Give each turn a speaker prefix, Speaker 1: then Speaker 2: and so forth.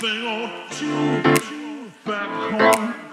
Speaker 1: Thing or two, two back home.